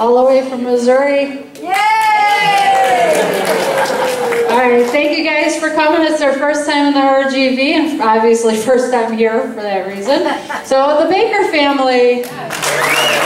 all the way from Missouri. Yay! All right, thank you guys for coming. It's our first time in the RGV, and obviously first time here for that reason. So the Baker family.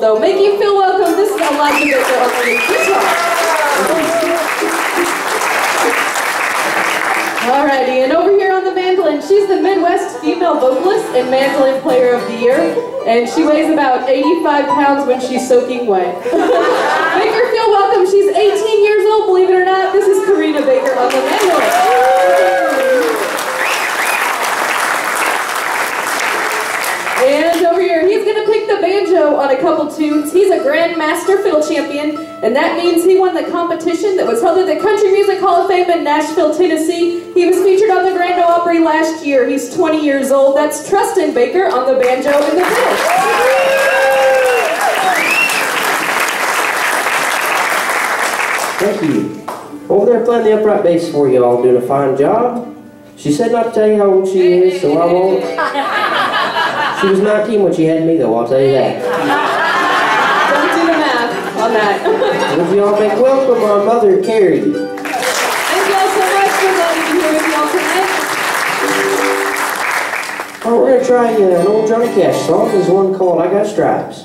though. Make you feel welcome. This is Elijah Baker over. Alrighty, and over here on the mandolin, she's the Midwest female vocalist and mandolin player of the year, and she weighs about 85 pounds when she's soaking wet. Nashville, Tennessee. He was featured on the Grand Ole Opry last year. He's 20 years old. That's Trustin Baker on the banjo and the fiddle. Thank you. Over there playing the upright bass for you all, doing a fine job. She said not to tell you how old she is, so I won't. She was 19 when she had me, though, I'll tell you that. Don't do the math on that. Would you all make welcome our mother, Carrie? try an old Johnny Cash song. There's one called I Got Stripes.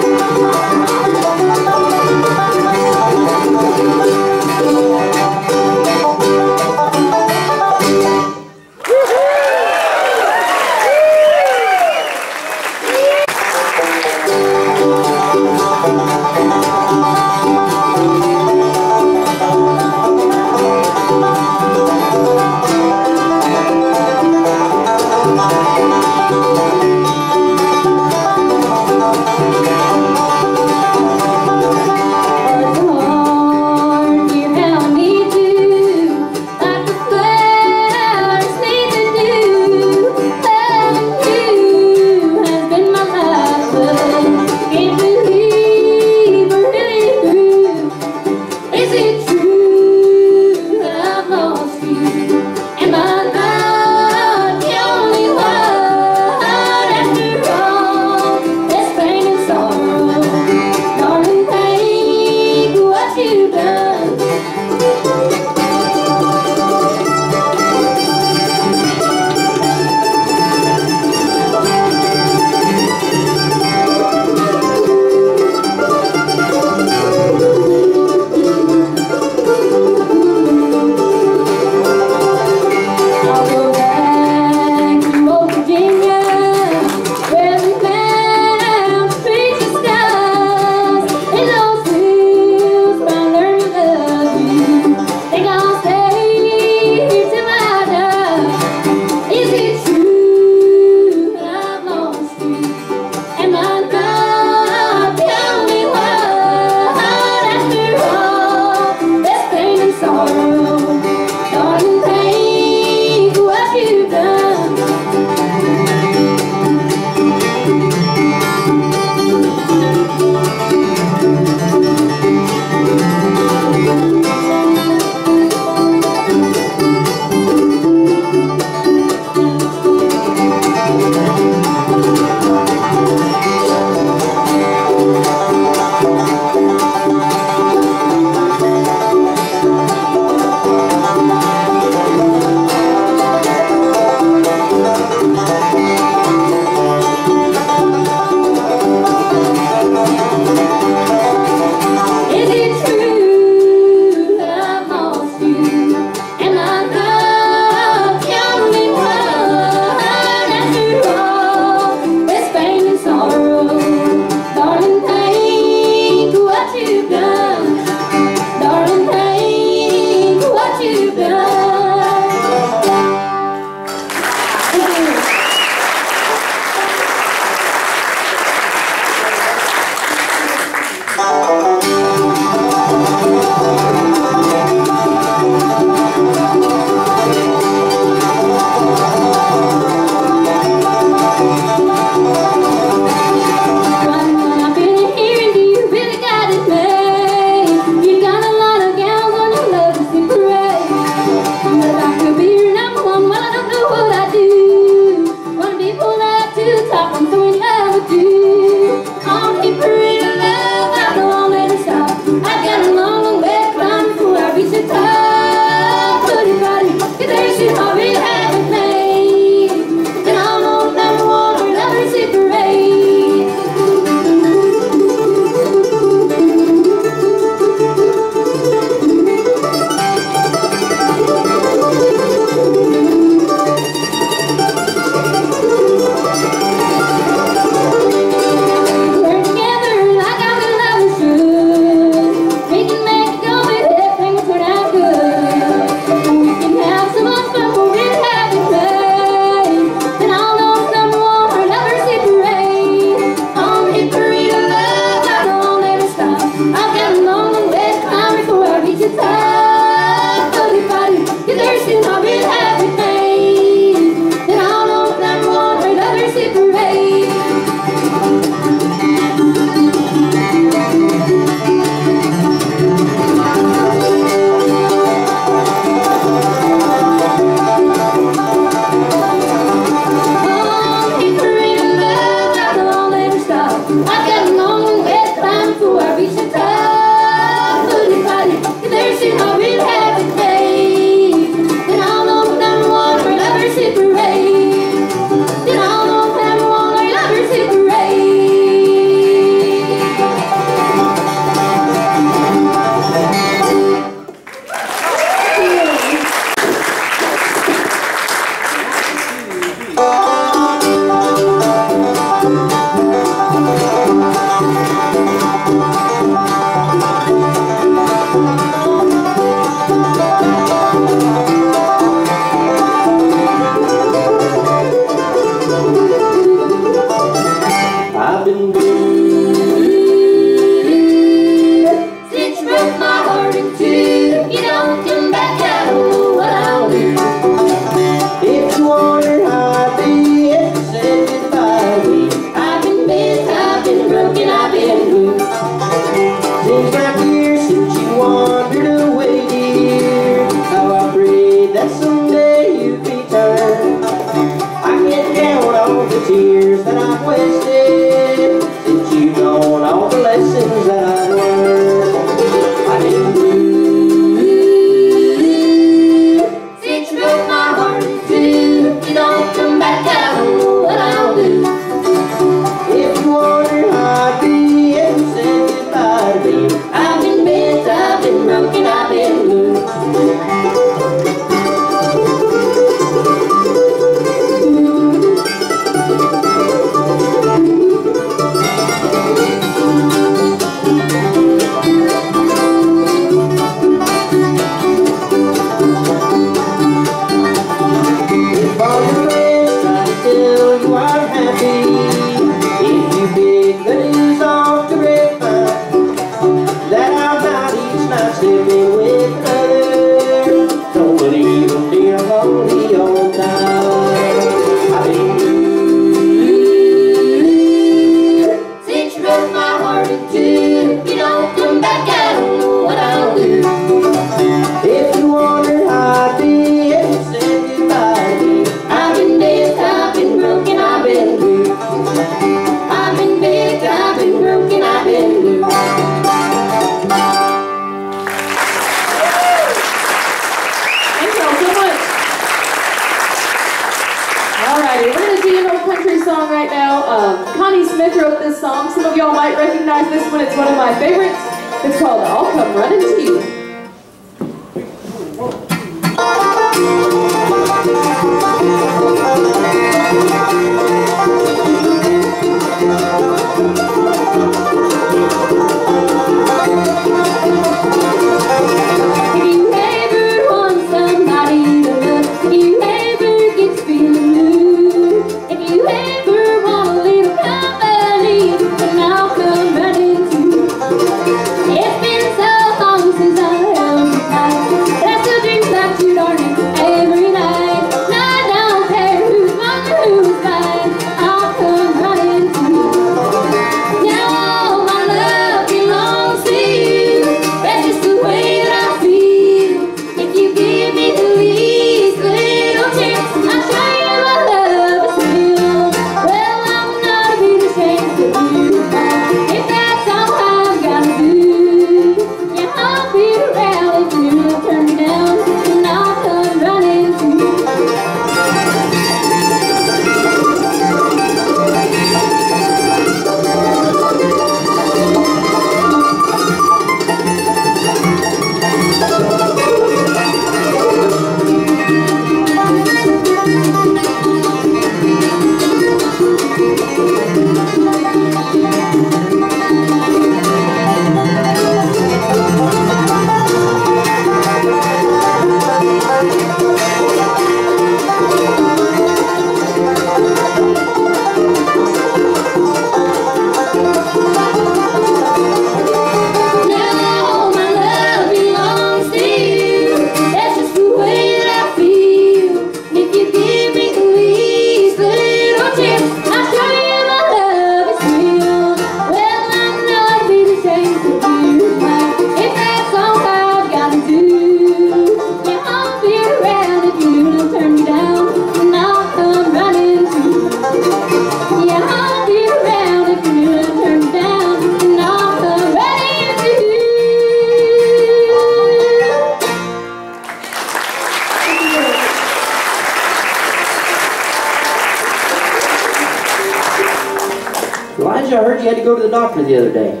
heard you had to go to the doctor the other day.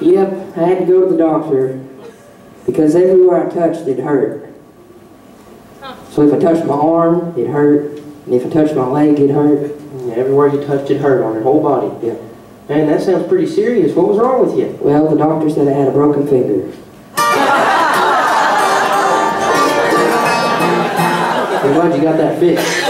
Yep, I had to go to the doctor because everywhere I touched, it hurt. So if I touched my arm, it hurt. And if I touched my leg, it hurt. Everywhere you touched, it hurt on your whole body. Yeah. Man, that sounds pretty serious. What was wrong with you? Well, the doctor said I had a broken finger. I'm glad you got that fixed.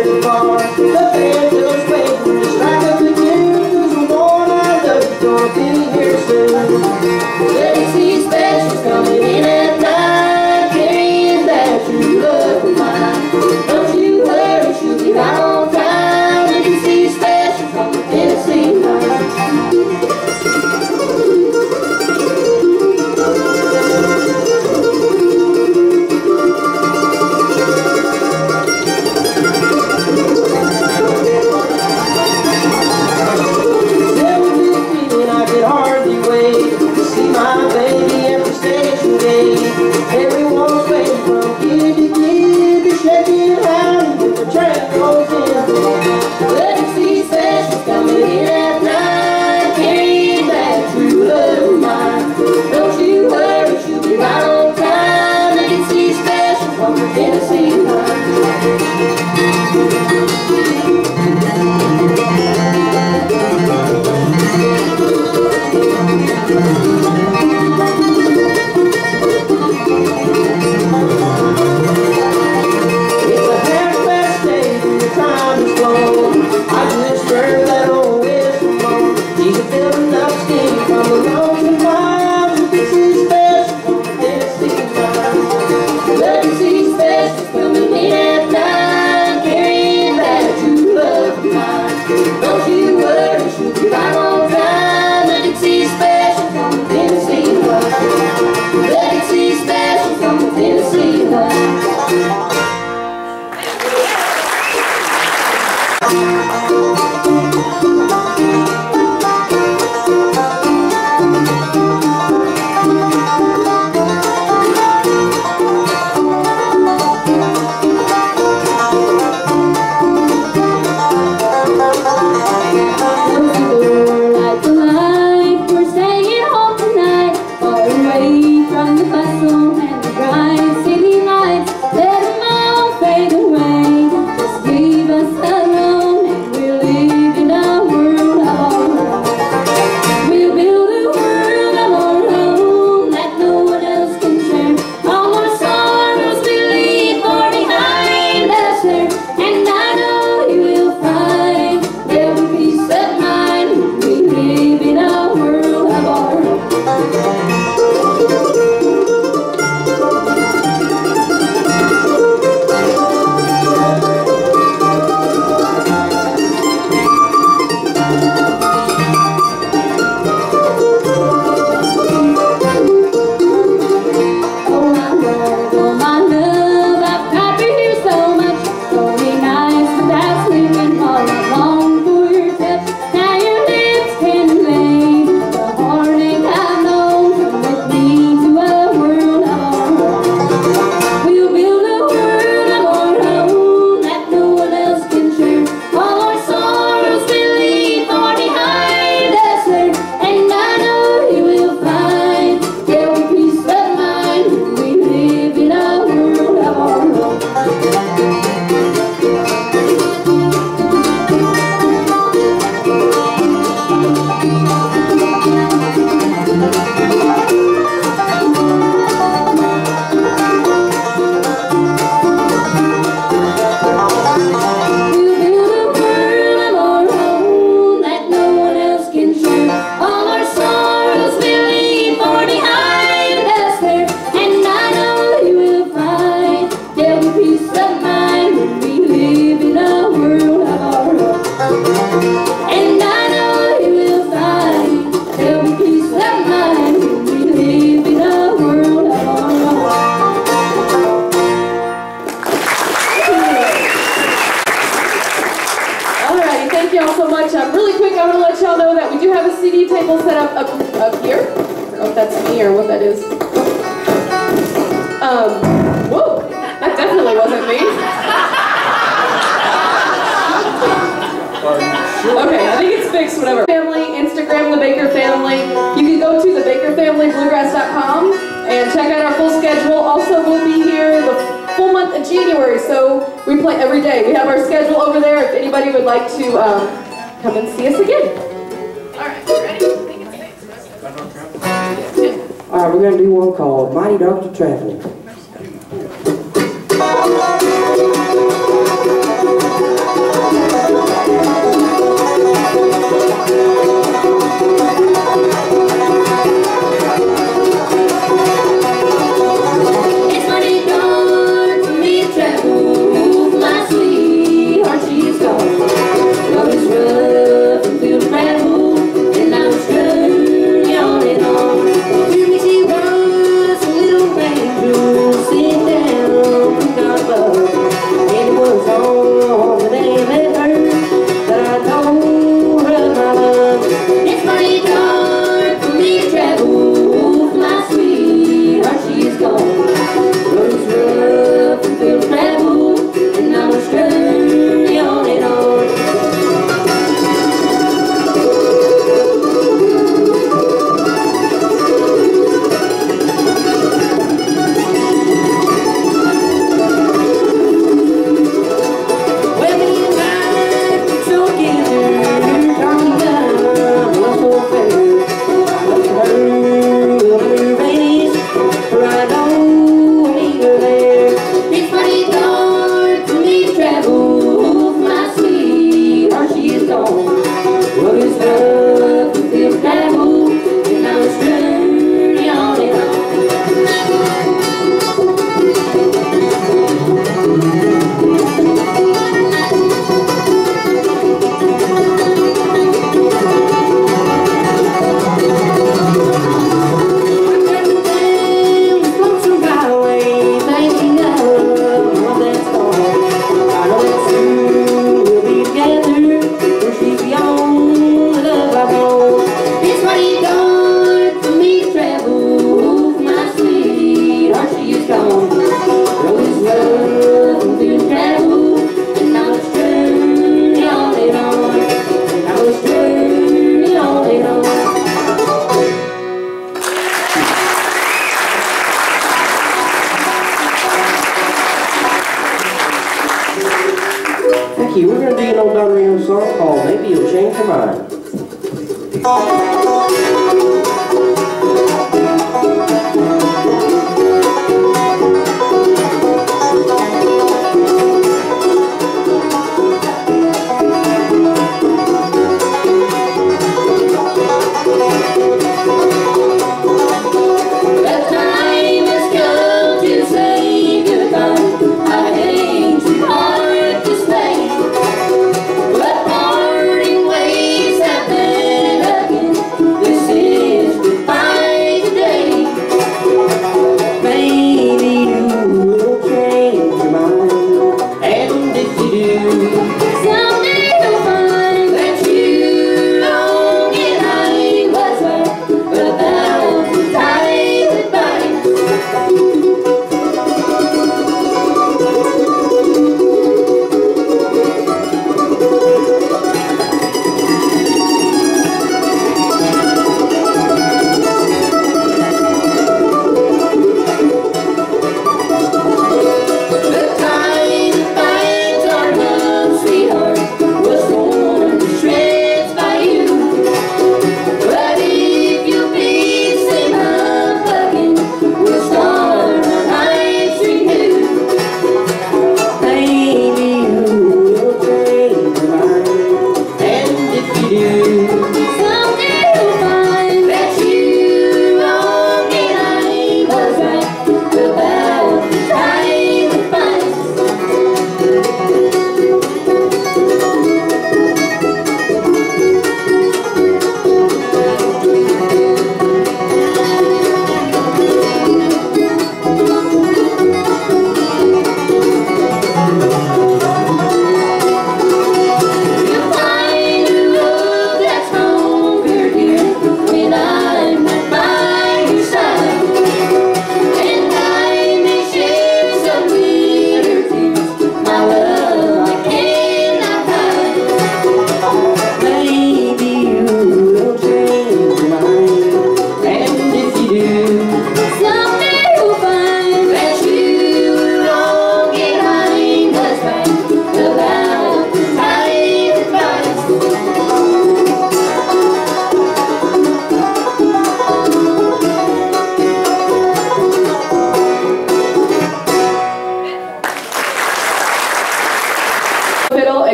be here soon. Legacy specials coming in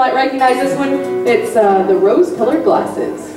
might recognize this one. It's uh, the rose-colored glasses.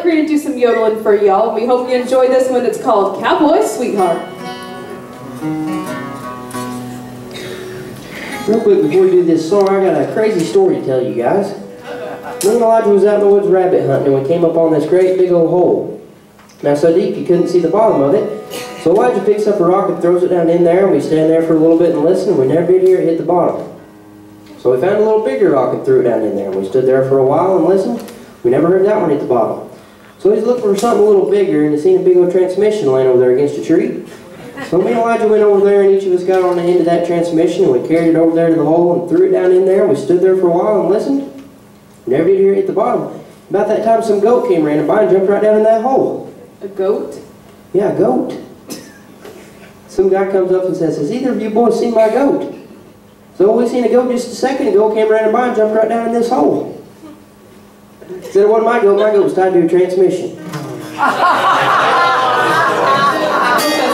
Let Karina do some yodeling for y'all. We hope you enjoy this one. It's called Cowboy Sweetheart. Real quick before we do this song, I got a crazy story to tell you guys. Me and Elijah was out in the woods rabbit hunting and we came up on this great big old hole. Now so deep you couldn't see the bottom of it. So Elijah picks up a rock and throws it down in there and we stand there for a little bit and listen and we never did hear it hit the bottom. So we found a little bigger rock and threw it down in there and we stood there for a while and listened. We never heard that one hit the bottom. So he's looking for something a little bigger and he seen a big old transmission laying over there against a tree. So me and Elijah went over there and each of us got on the end of that transmission and we carried it over there to the hole and threw it down in there. We stood there for a while and listened. Never did hear it hit the bottom. About that time some goat came running by and jumped right down in that hole. A goat? Yeah, a goat. Some guy comes up and says, Has either of you boys seen my goat? So we seen a goat just a second ago, came running by and jumped right down in this hole. Said of one Michael, my goat, my goat was tied to do a transmission. That's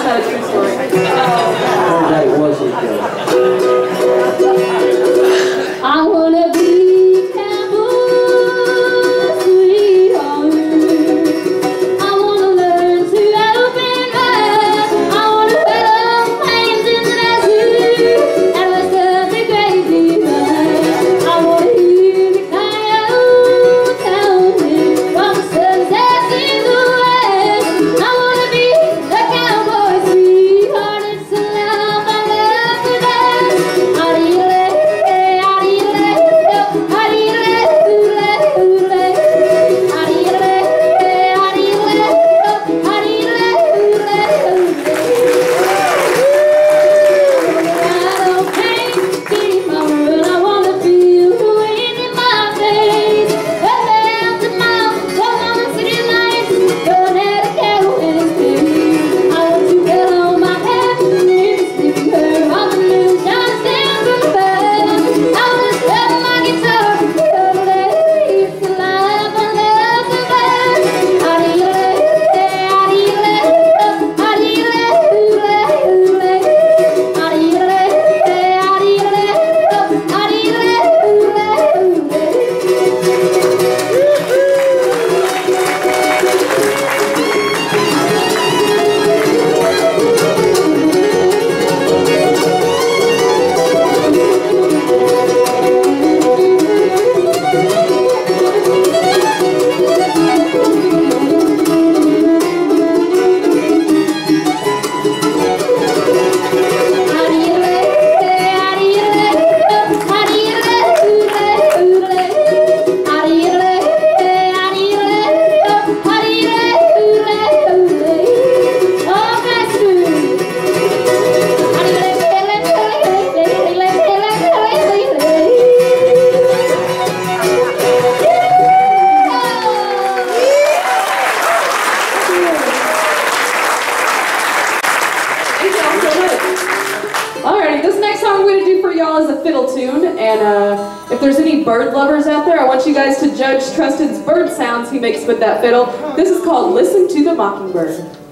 not a true story. Turns out it was his y'all is a fiddle tune, and uh, if there's any bird lovers out there, I want you guys to judge Trustin's bird sounds he makes with that fiddle. This is called Listen to the Mockingbird.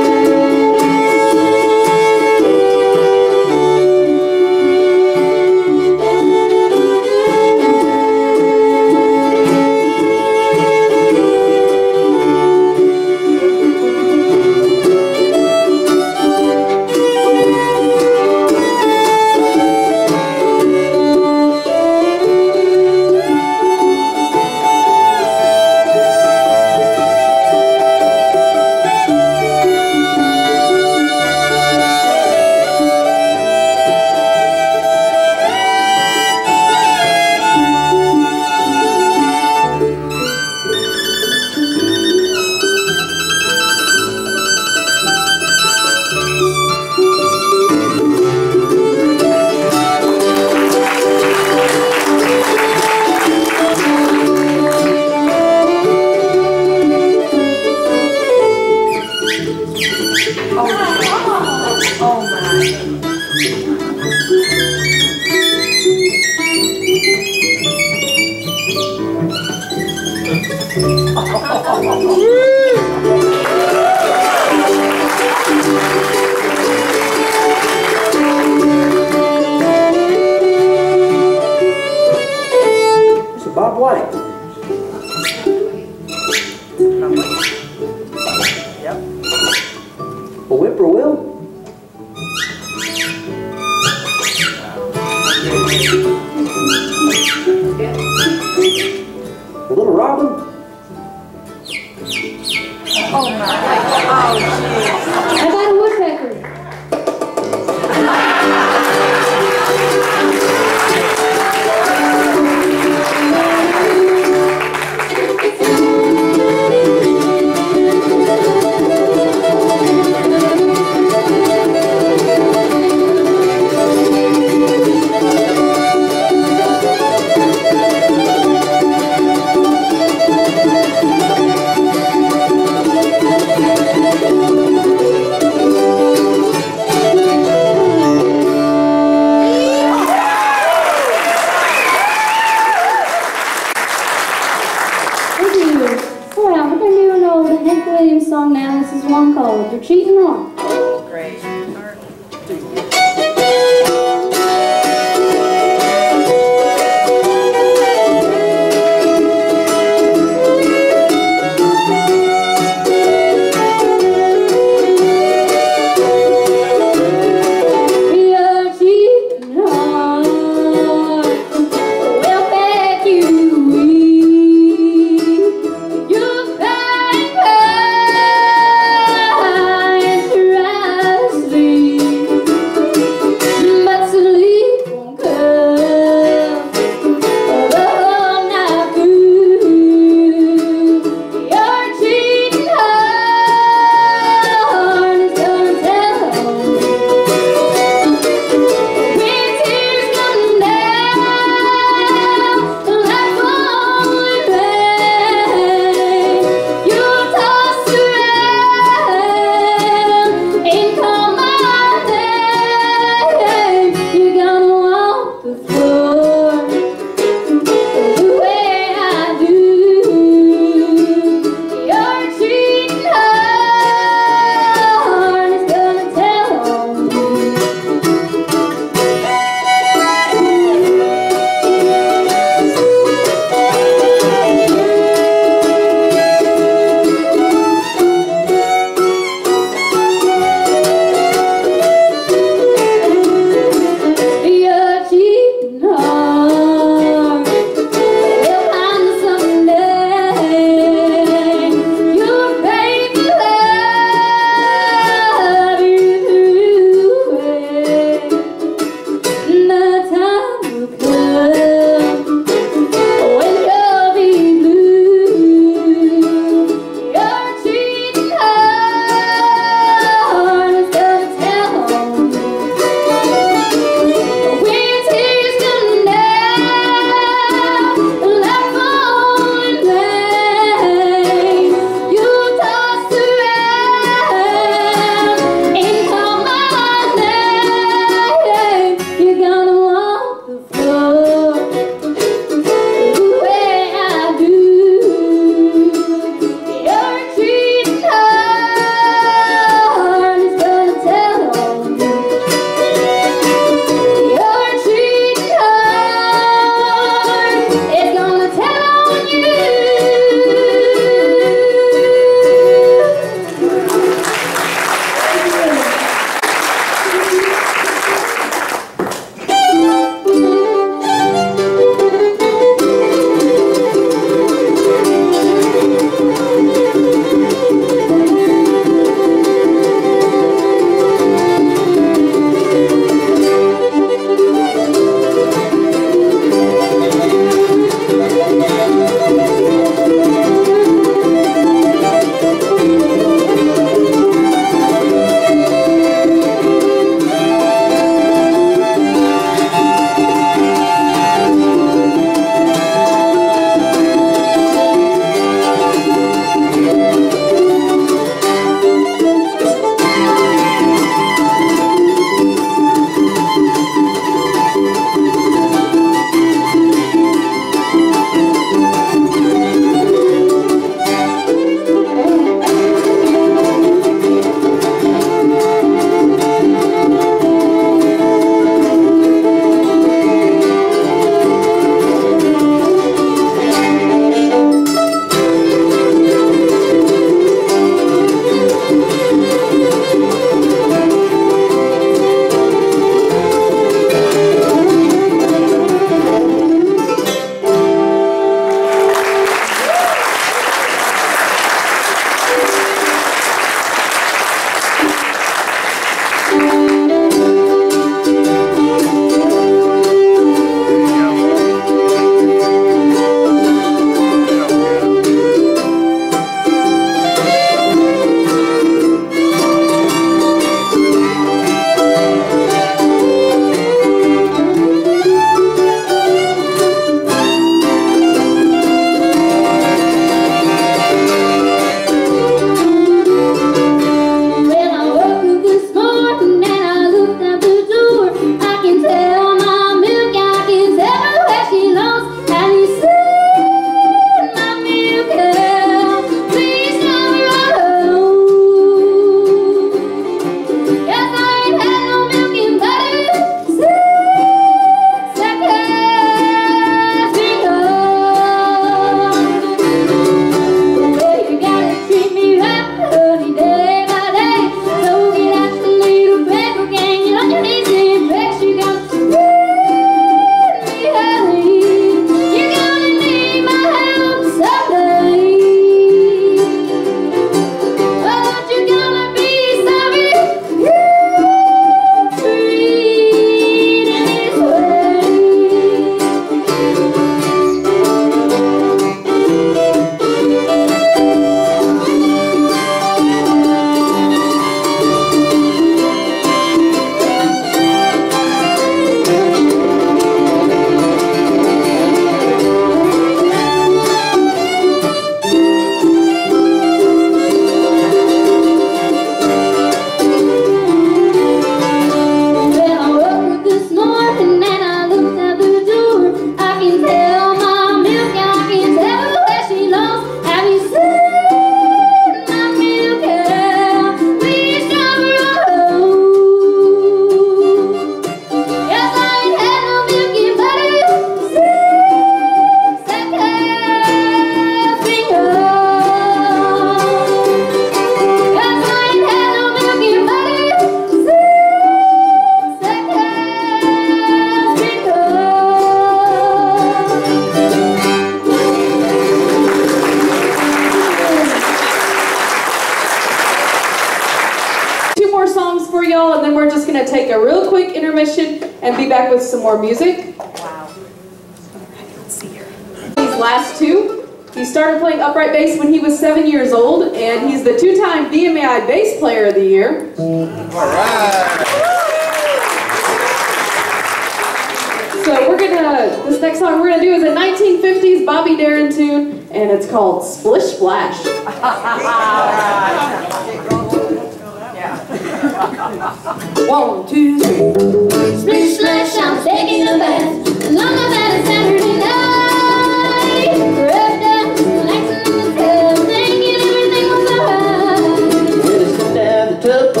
Sit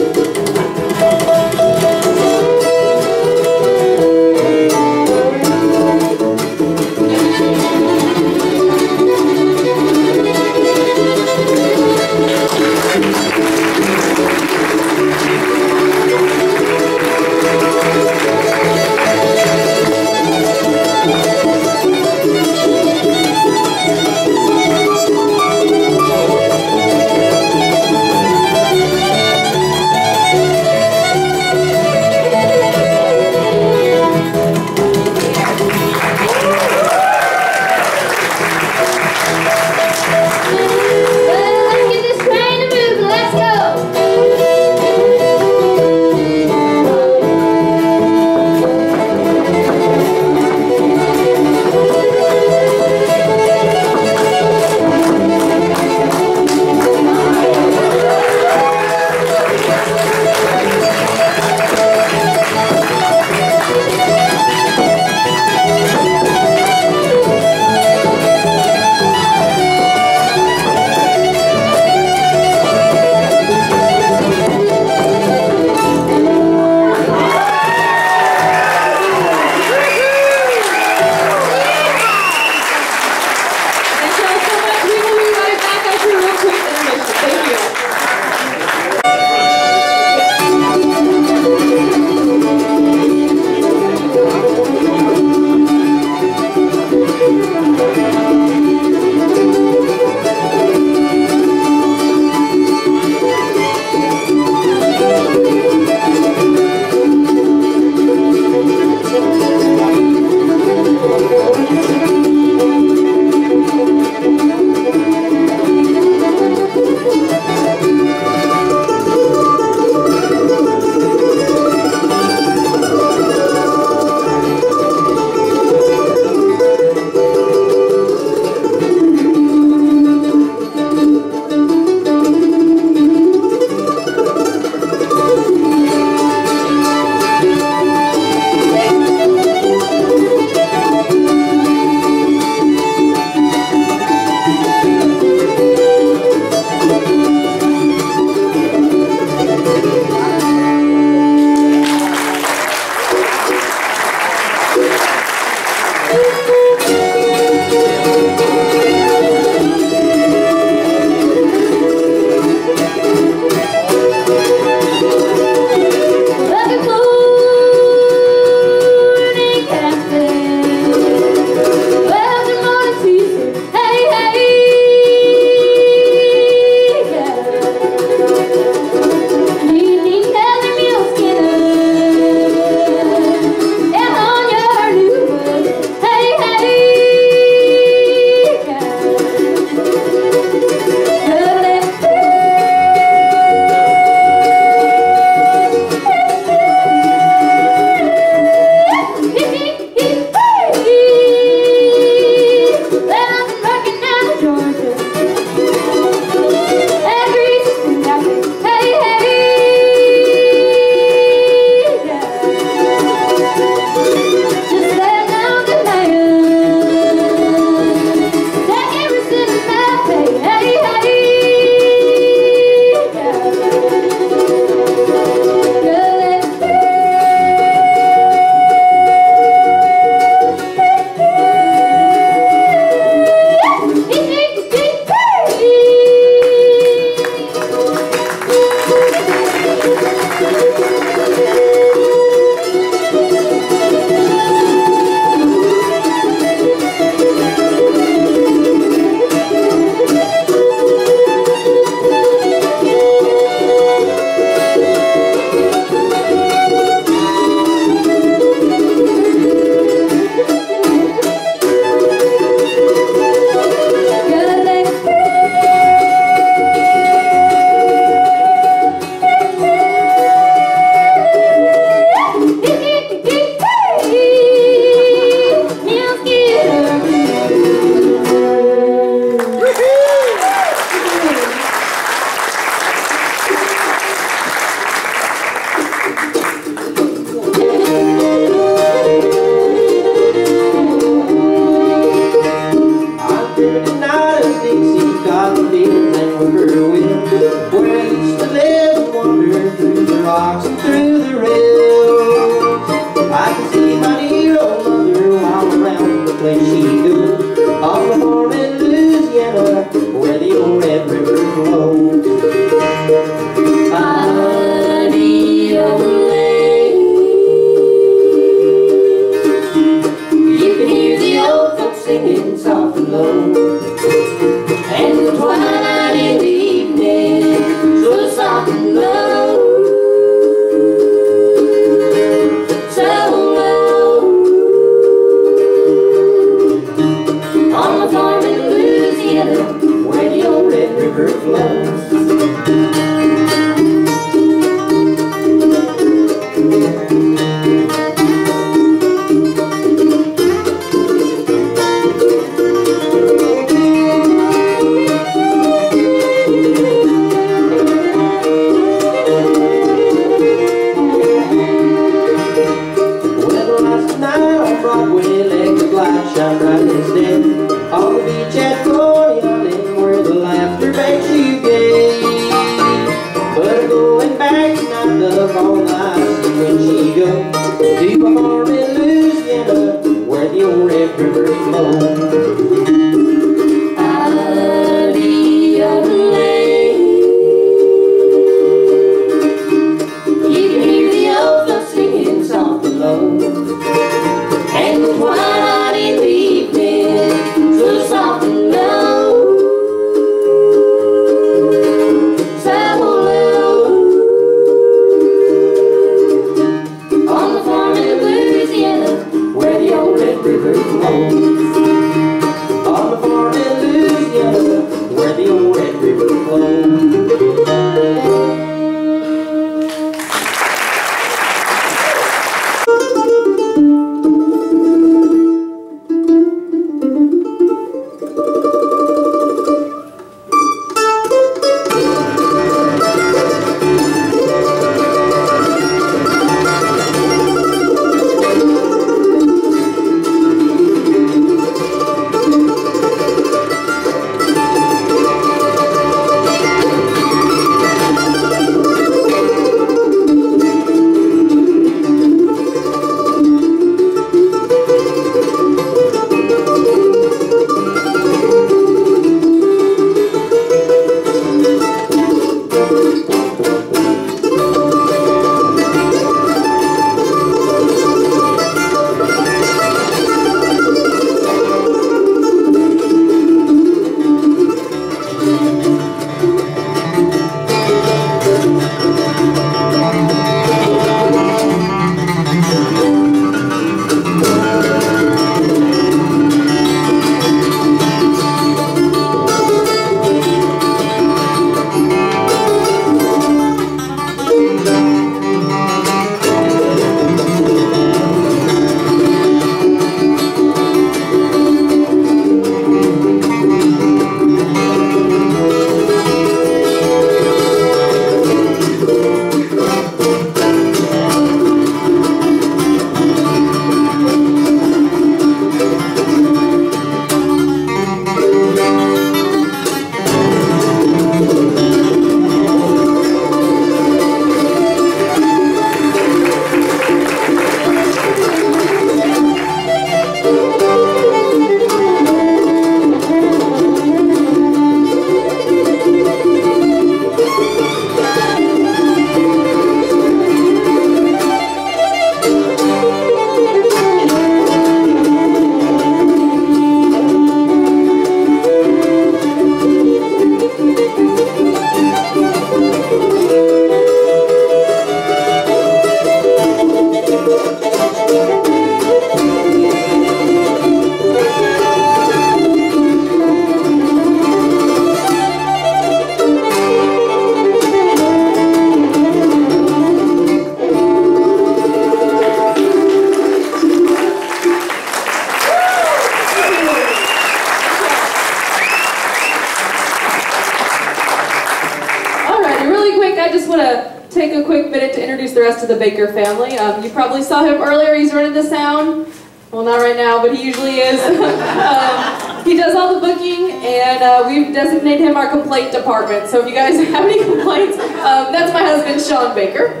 take a quick minute to introduce the rest of the Baker family. Um, you probably saw him earlier. He's running the sound. Well, not right now, but he usually is. um, he does all the booking, and uh, we've designated him our complaint department. So if you guys have any complaints, um, that's my husband, Sean Baker.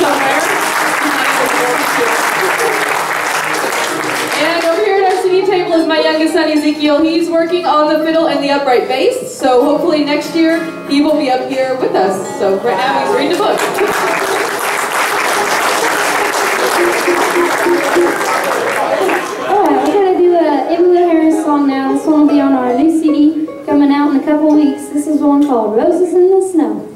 Somewhere. And over here singing table is my youngest son, Ezekiel. He's working on the fiddle and the upright bass. So hopefully next year he will be up here with us. So right now he's reading a book. Alright, we're gonna do a Emmylou Harris song now. This one will be on our new CD coming out in a couple weeks. This is one called Roses in the Snow.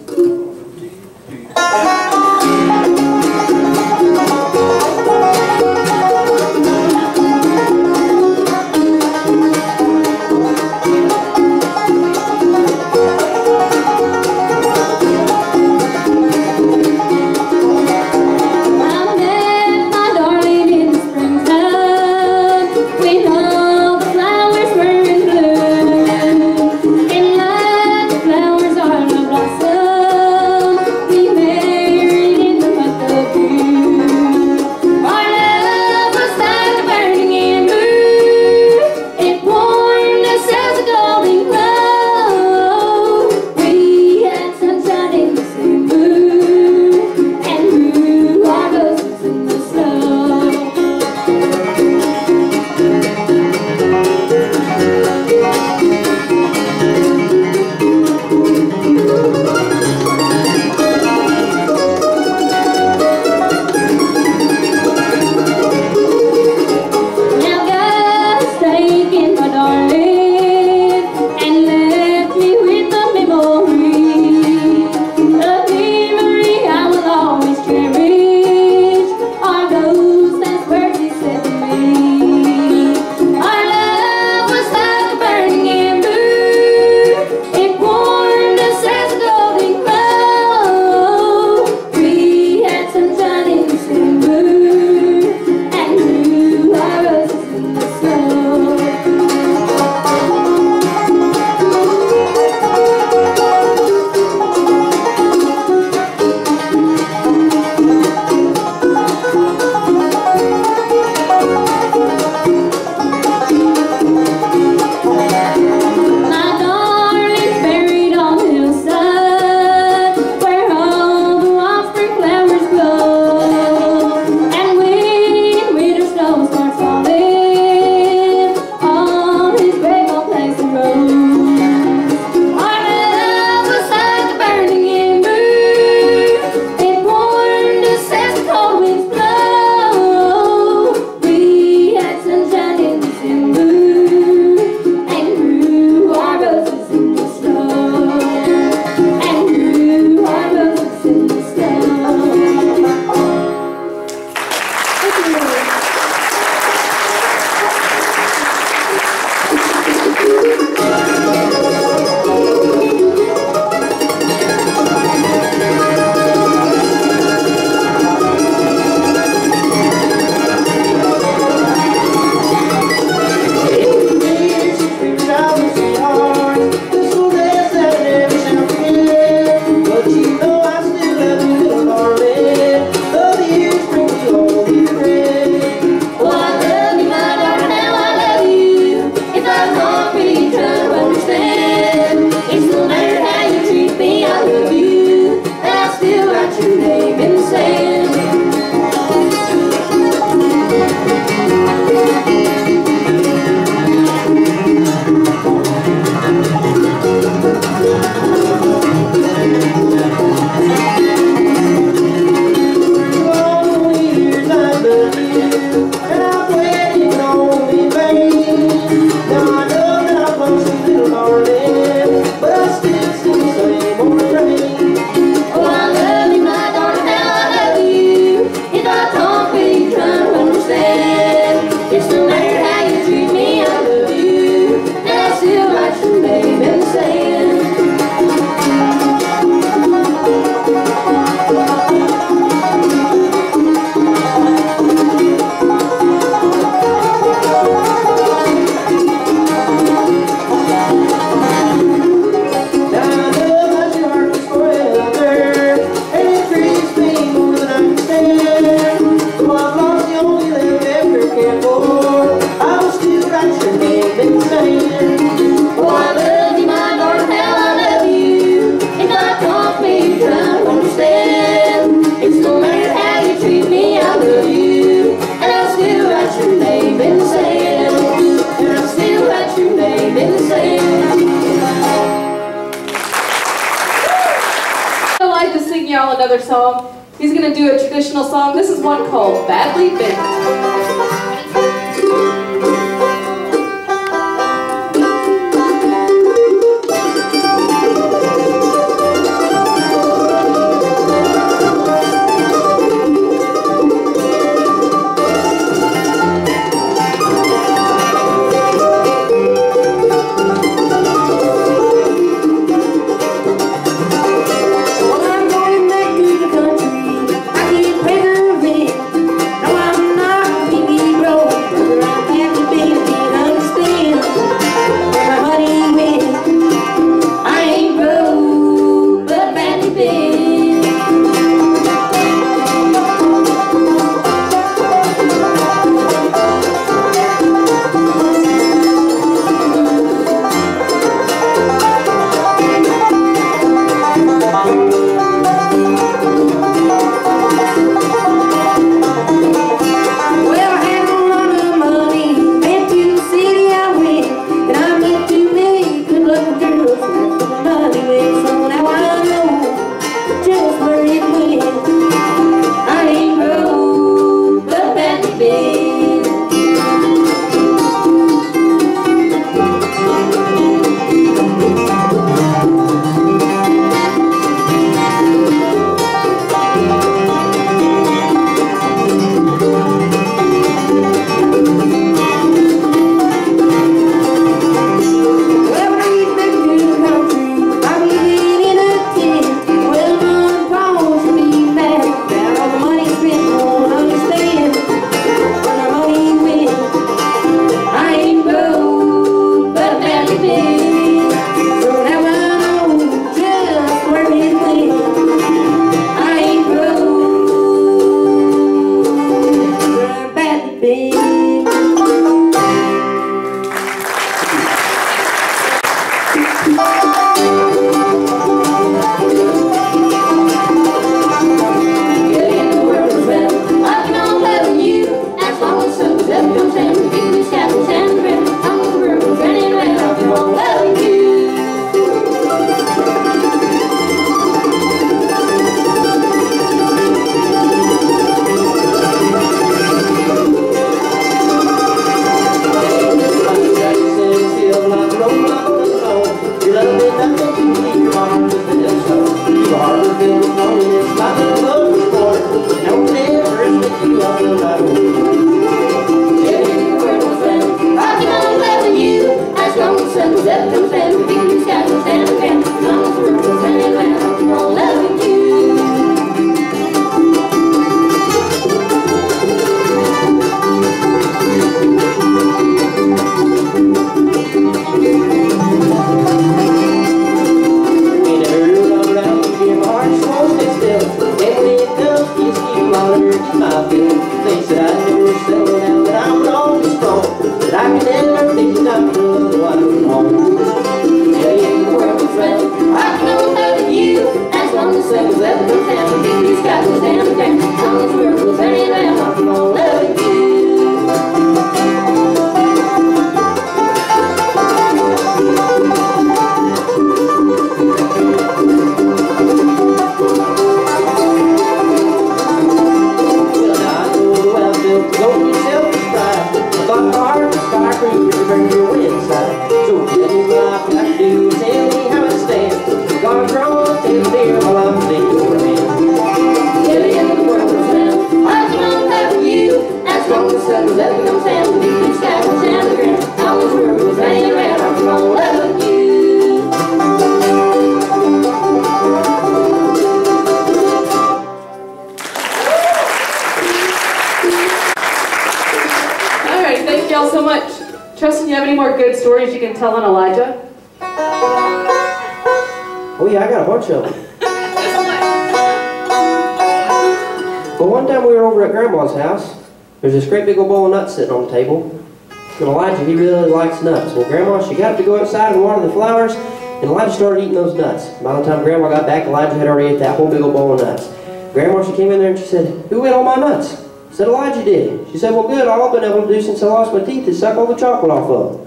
go outside and water the flowers, and Elijah started eating those nuts. By the time Grandma got back, Elijah had already ate that whole big old bowl of nuts. Grandma, she came in there and she said, who ate all my nuts? I said, Elijah did. She said, well, good, all I've been able to do since I lost my teeth is suck all the chocolate off of them.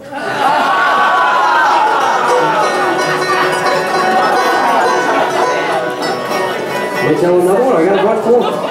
Let me tell another one. I got a bunch more.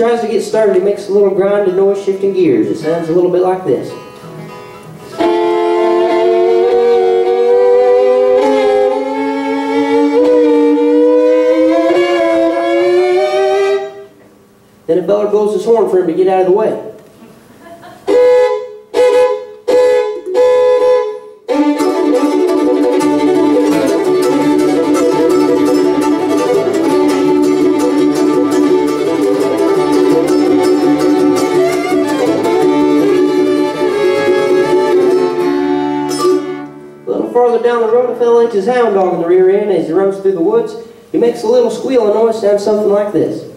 Tries to get started, he makes a little grinding noise shifting gears. It sounds a little bit like this. Then a fella blows his horn for him to get out of the way. His hound dog in the rear end as he runs through the woods. He makes a little squealing noise, sounds something like this.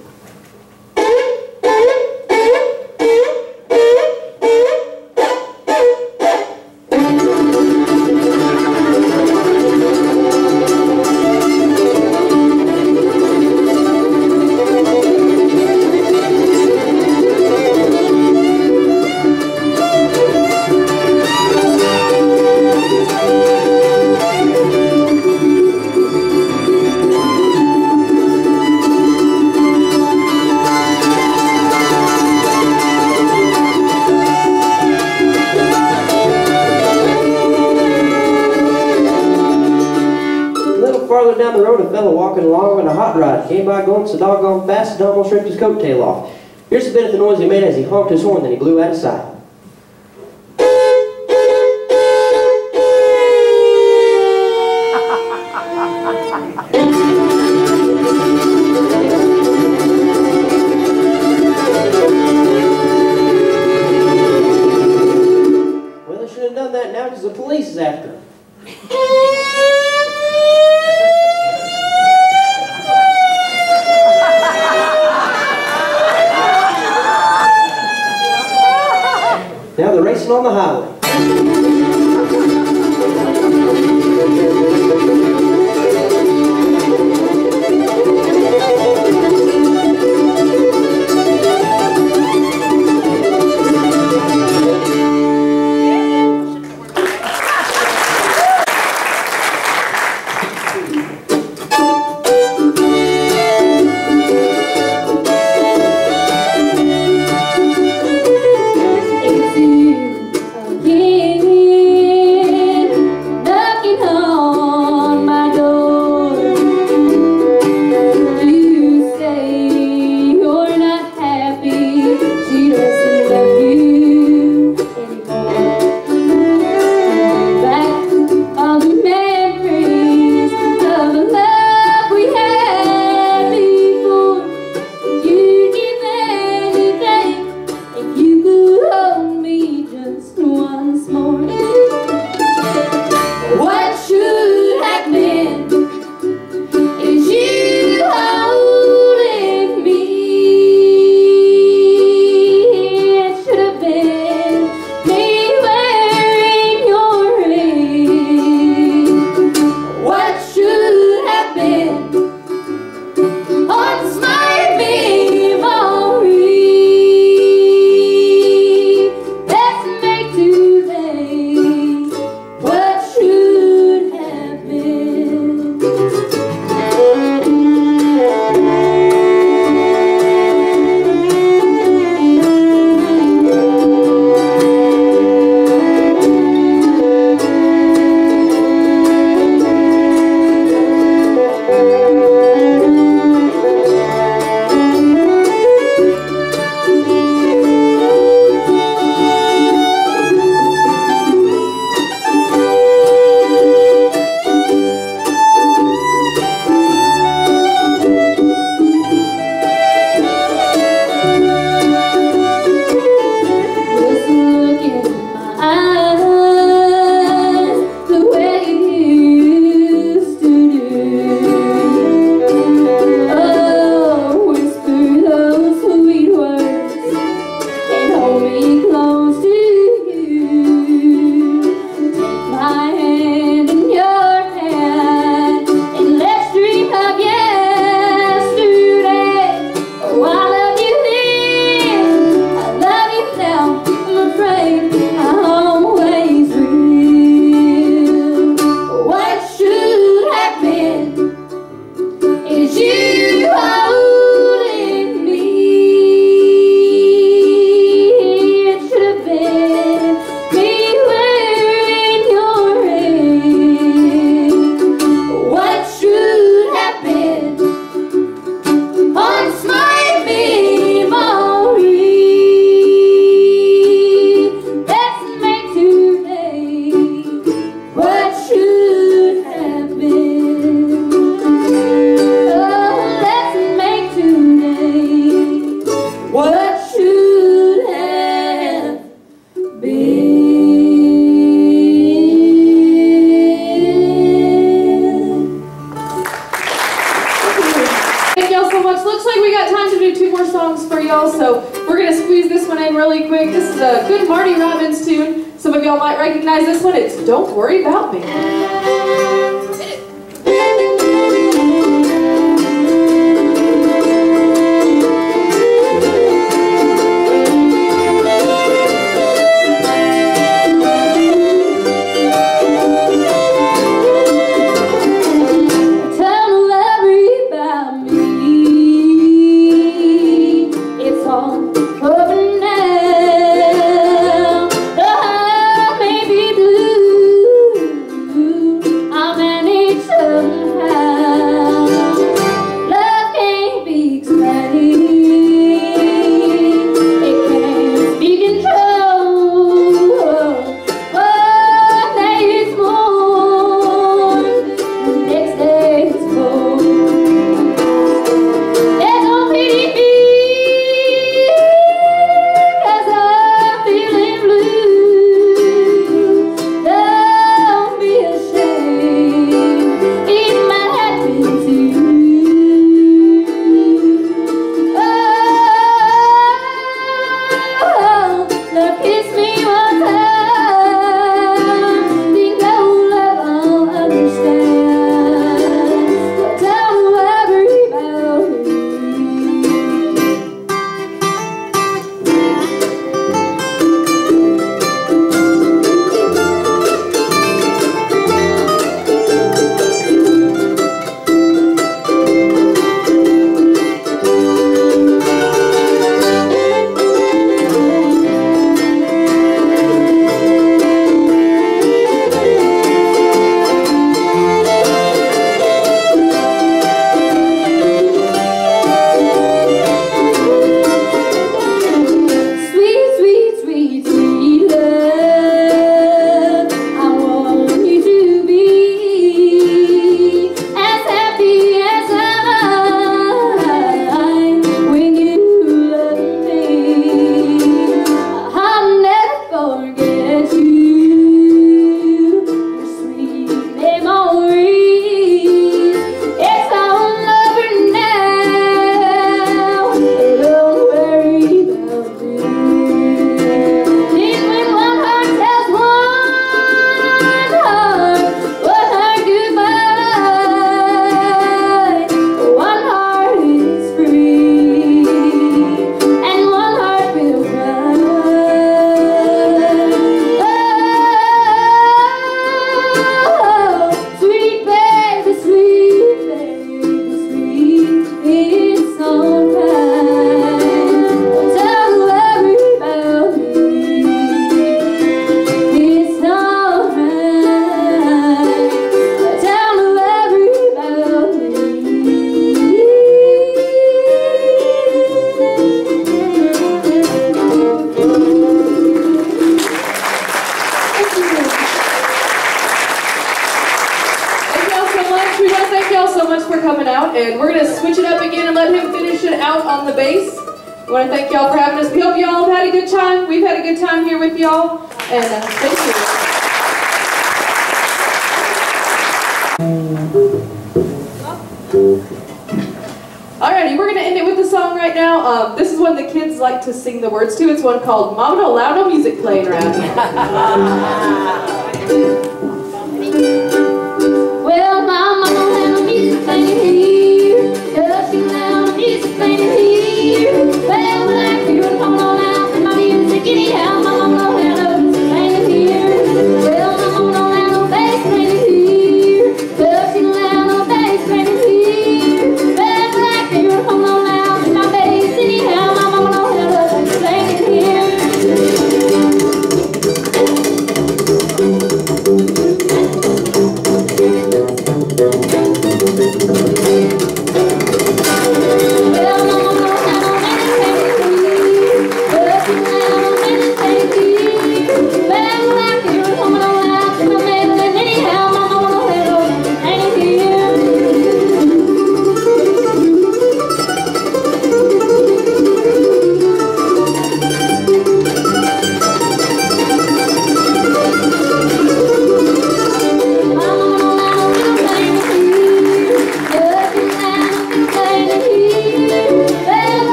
Fast it almost ripped his coattail off. Here's a bit of the noise he made as he honked his horn, then he blew out of sight.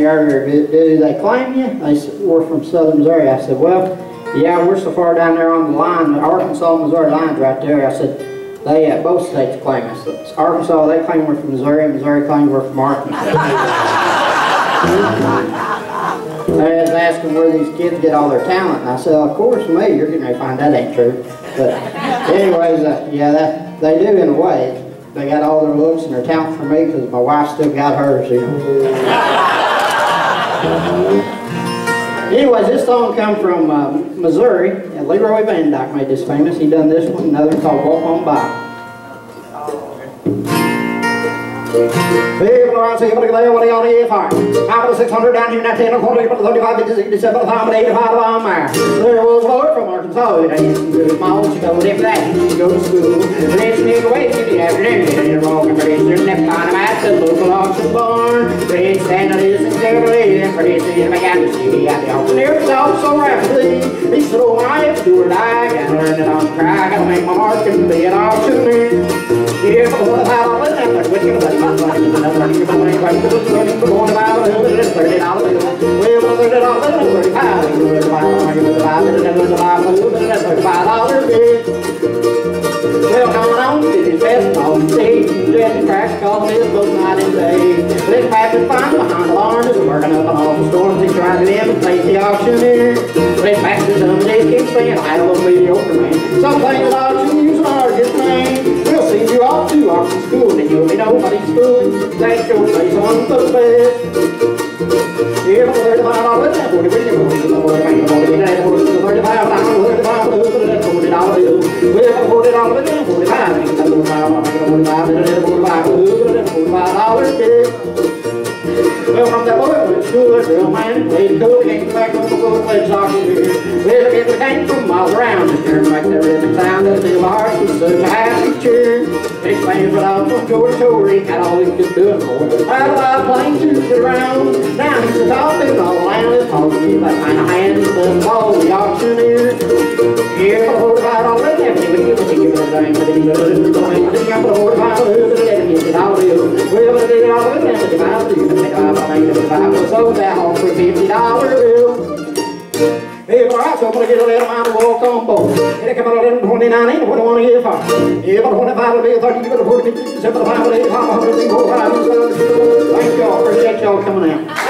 Me earlier, do, do they claim you? They said, we're from southern Missouri. I said, well, yeah, we're so far down there on the line, the Arkansas, Missouri line's right there. I said, they, uh, both states claim us. Arkansas, they claim we're from Missouri, Missouri claims we're from Arkansas. They was asking where these kids get all their talent, and I said, of course, me. You're getting ready to find that ain't true. But anyways, uh, yeah, that they do in a way. They got all their looks and their talent from me because my wife still got hers. You know. Anyways, this song come from uh, Missouri, and Leroy Van Dyke made this famous. He done this one, another called Walk On By. People around say, but they what they on the fire. How about 600 down here, not 10 or 40, but 35, 50, 60, 70, 85 on there. There was a from Arkansas, and he used to go to my old school, if that, used go to school. And then sneak away to the afternoon, and in a rocking race, there's left on him at the local auction barn. Red sandals and Chevrolet, and I to I to die, gotta make my mark and be an all that? Like, what you gonna do? I'm I'm I'm I'm I'm going to buy a dollars. Well, thirty dollars, thirty-five, thirty-five, thirty-five, thirty-five, thirty-five dollars. Well, come on, it is best on stage. Judge cracks calling his both night and day. This Patrick fine behind the barn is working up all the storms. He tried to imitate the auctioneer. This Patrick some days keeps saying, I don't mediocre man. Some things auction use an artist. We'll see you off to auction school, and you'll be nobody's fool. Thank your face on the bed. Yeah, but thirty five dollars, forty, forty, forty, forty, forty, forty, forty, thirty-five dollars, thirty-five dollars, forty dollars. Well, forty Well, from that boy went to school, that real man played cool, he came back on the floor, played soccer. It came from miles around, just turned back the town, that the heart was such a happy cheer. Explains what I was from he had all he could do it for. Do I plane to get around? Now he's the in all the land, it's all me, kind of hand, the ball, the auctioneer. Yeah, but hold about all that, if you would give give a dime, but you would, it's going, I think I'm gonna hold about it, but let me get it all deal. Well, but it all to the mouth, you can I made bill. I gonna get a little man to walk come out a little twenty nine, ain't what I wanna get for. Yeah, but twenty five will be thirty, a forty, fifty, seventy five, eighty five, hundred, four, five, seven, Thank y'all, appreciate y'all coming out.